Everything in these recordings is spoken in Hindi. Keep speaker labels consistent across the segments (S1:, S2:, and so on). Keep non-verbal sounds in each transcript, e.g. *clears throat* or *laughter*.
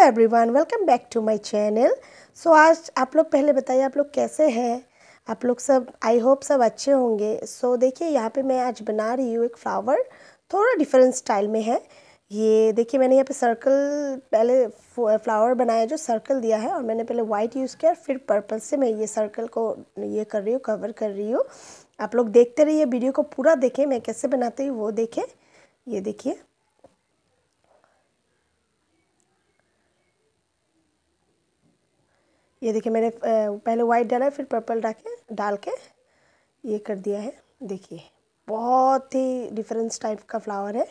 S1: Everyone welcome back to my channel so आज आप लोग पहले बताइए आप लोग कैसे हैं? आप लोग सब आई होप सब अच्छे होंगे। सो so, देखिए यहाँ पे मैं आज बना रही हूँ एक फ्लावर थोड़ा डिफरेंट स्टाइल में है। ये देखिए मैंने यहाँ पे सर्कल पहले फ्लावर बनाया जो सर्कल दिया है और मैंने पहले वाइट यूज़ किया फिर पर्पल से मैं ये सर्कल को ये कर रही हूँ कवर कर रही हूँ। आप लोग देखते रहिए वीडियो को पूरा देखें मैं कैसे बनाती हूँ वो देखें। ये देखिए। ये देखिए मैंने पहले वाइट डाला फिर पर्पल डाल के डाल के ये कर दिया है। देखिए बहुत ही डिफरेंस टाइप का फ्लावर है।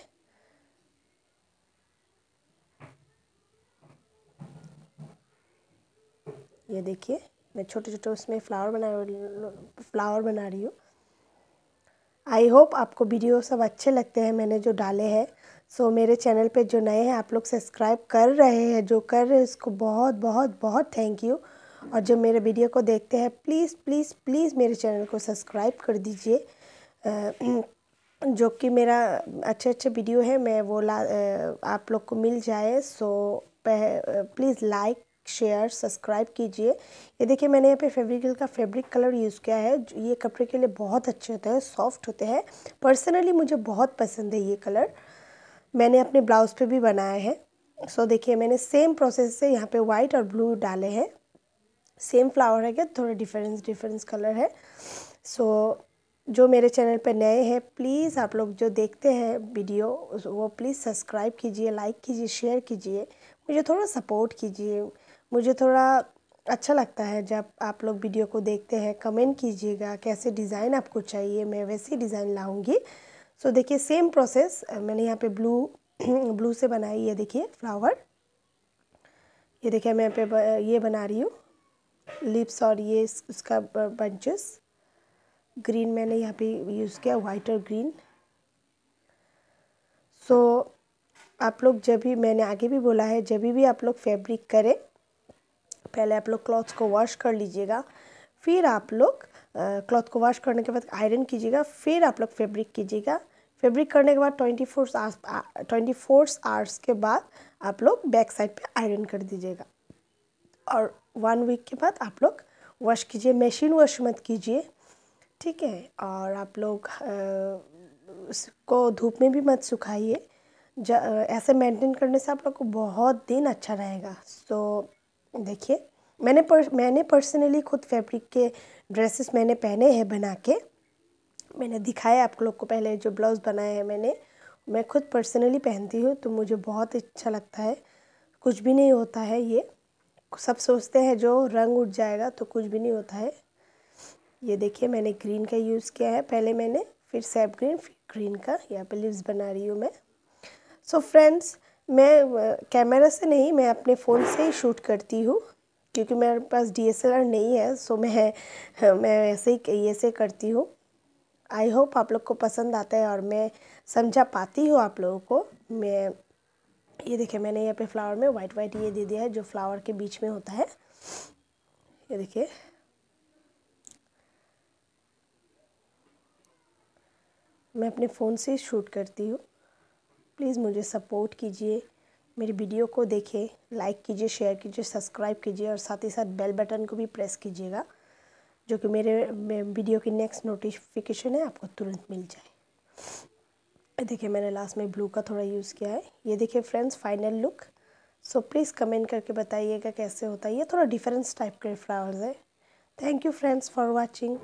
S1: ये देखिए मैं छोटे छोटे उसमें फ्लावर बना फ्लावर बना रही हूँ। आई होप आपको वीडियो सब अच्छे लगते हैं मैंने जो डाले हैं। सो so, मेरे चैनल पे जो नए हैं आप लोग सब्सक्राइब कर रहे हैं जो कर रहे हैं उसको बहुत बहुत बहुत थैंक यू और जो मेरे वीडियो को देखते हैं प्लीज़ प्लीज़ प्लीज़ मेरे चैनल को सब्सक्राइब कर दीजिए। जो कि मेरा अच्छे अच्छे वीडियो है, मैं वो ला आप लोग को मिल जाए so please like share subscribe कीजिए। ये देखिए, मैंने यहाँ पे फेब्रिकल का फैब्रिक कलर यूज़ किया है। ये कपड़े के लिए बहुत अच्छे होते हैं सॉफ्ट होते हैं। पर्सनली मुझे बहुत पसंद है ये कलर मैंने अपने ब्लाउज़ पे भी बनाया है। सो देखिए, मैंने सेम प्रोसेस से यहाँ पे वाइट और ब्लू डाले हैं। सेम फ्लावर है क्या? थोड़ा डिफरेंस डिफरेंस कलर है। सो so, जो मेरे चैनल पर नए हैं प्लीज़ आप लोग जो देखते हैं वीडियो वो प्लीज़ सब्सक्राइब कीजिए लाइक कीजिए शेयर कीजिए। मुझे थोड़ा सपोर्ट कीजिए। मुझे थोड़ा अच्छा लगता है जब आप लोग वीडियो को देखते हैं। कमेंट कीजिएगा कैसे डिज़ाइन आपको चाहिए मैं वैसे डिज़ाइन लाऊँगी। सो so, देखिए सेम प्रोसेस मैंने यहाँ पे ब्लू ब्लू *clears throat* से बनाई है देखिए फ्लावर ये देखिए मैं यहाँ पे ये बना रही हूँ। लिप्स और ये उसका बंचेस। ग्रीन मैंने यहाँ पे यूज़ किया वाइट और ग्रीन। सो so, आप लोग जब भी मैंने आगे भी बोला है जब भी आप लोग फैब्रिक करें पहले आप लोग क्लॉथ्स को वॉश कर लीजिएगा फिर आप लोग क्लॉथ को वॉश करने के बाद आयरन कीजिएगा फिर आप लोग फैब्रिक कीजिएगा। फैब्रिक करने के बाद twenty four hours twenty four hours के बाद आप लोग बैक साइड पे आयरन कर दीजिएगा। और वन वीक के बाद आप लोग वॉश कीजिए मशीन वॉश मत कीजिए ठीक है? और आप लोग उसको धूप में भी मत सुखाइए। ऐसे मेंटेन करने से आप लोग को बहुत दिन अच्छा रहेगा। सो देखिए मैंने पर, मैंने पर्सनली खुद फैब्रिक के ड्रेसेस मैंने पहने हैं बना के। मैंने दिखाया आप लोग को पहले जो ब्लाउज़ बनाए हैं मैंने। मैं खुद पर्सनली पहनती हूँ तो मुझे बहुत अच्छा लगता है। कुछ भी नहीं होता है ये। सब सोचते हैं जो रंग उठ जाएगा तो कुछ भी नहीं होता है। ये देखिए मैंने ग्रीन का यूज़ किया है। पहले मैंने फिर सेप ग्रीन फिर ग्रीन का। यहाँ पे लिप्स बना रही हूँ मैं। सो so फ्रेंड्स मैं कैमरा से नहीं, मैं अपने फ़ोन से ही शूट करती हूँ। क्योंकि मेरे पास डी नहीं है सो मैं मैं ऐसे ही, ये से करती हूँ। आई होप आप लोग को पसंद आता है और मैं समझा पाती हूँ आप लोगों को। मैं ये देखिए, मैंने यहाँ पे फ्लावर में वाइट वाइट ये दे दिया है, जो फ्लावर के बीच में होता है। ये देखिए। मैं अपने फ़ोन से शूट करती हूँ। प्लीज़ मुझे सपोर्ट कीजिए, मेरी वीडियो को देखें लाइक कीजिए शेयर कीजिए सब्सक्राइब कीजिए, और साथ ही साथ बेल बटन को भी प्रेस कीजिएगा, जो कि मेरे वीडियो की नेक्स्ट नोटिफिकेशन है, आपको तुरंत मिल जाए। देखिए, मैंने लास्ट में ब्लू का थोड़ा यूज़ किया है। ये देखिए friends final look so please comment करके बताइएगा कैसे होता है। ये थोड़ा डिफरेंस टाइप के फ्लावर्स है। Thank you friends for watching